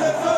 Yes,